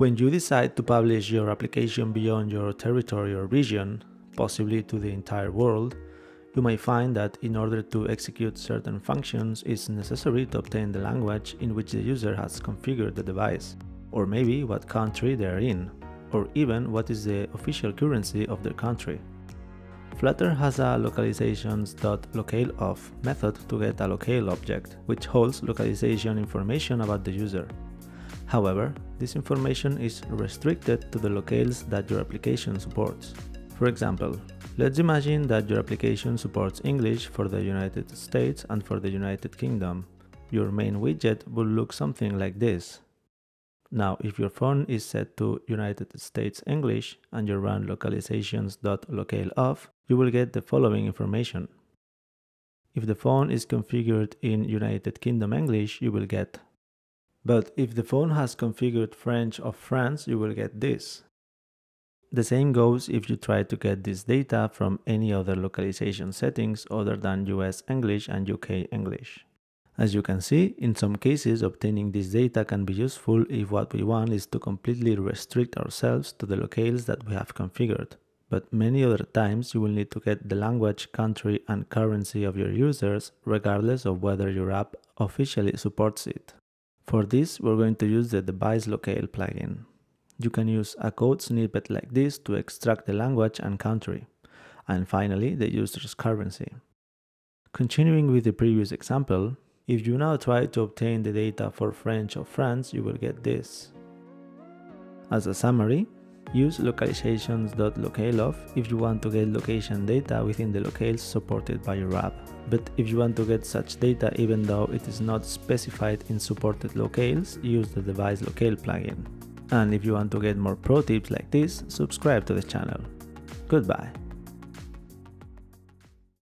When you decide to publish your application beyond your territory or region, possibly to the entire world, you may find that in order to execute certain functions, it's necessary to obtain the language in which the user has configured the device, or maybe what country they are in, or even what is the official currency of their country. Flutter has a localizations.localeOf method to get a locale object, which holds localization information about the user. However, this information is restricted to the locales that your application supports. For example, let's imagine that your application supports English for the United States and for the United Kingdom. Your main widget will look something like this. Now, if your phone is set to United States English and you run localizations.localeOf, you will get the following information. If the phone is configured in United Kingdom English, you will get. But if the phone has configured French of France, you will get this. The same goes if you try to get this data from any other localization settings other than US English and UK English. As you can see, in some cases obtaining this data can be useful if what we want is to completely restrict ourselves to the locales that we have configured. But many other times you will need to get the language, country and currency of your users regardless of whether your app officially supports it. For this, we're going to use the device locale plugin. You can use a code snippet like this to extract the language and country, and finally the user's currency. Continuing with the previous example, if you now try to obtain the data for French of France, you will get this. As a summary, use localizations.localeOf if you want to get location data within the locales supported by your app. But if you want to get such data even though it is not specified in supported locales, use the device locale plugin. And if you want to get more pro tips like this, subscribe to the channel. Goodbye.